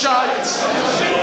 Shite.